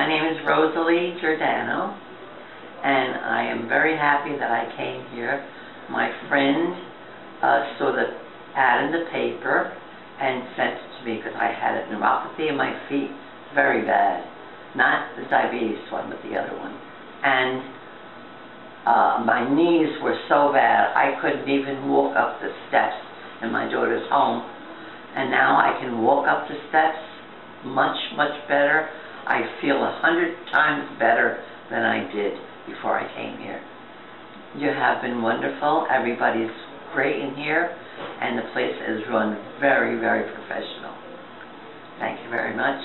My name is Rosalie Giordano, and I am very happy that I came here. My friend uh, saw the ad in the paper and sent it to me because I had a neuropathy in my feet, very bad. Not the diabetes one, but the other one. And uh, my knees were so bad I couldn't even walk up the steps in my daughter's home. And now I can walk up the steps much, much better. I feel a hundred times better than I did before I came here. You have been wonderful. Everybody's great in here, and the place is run very, very professional. Thank you very much.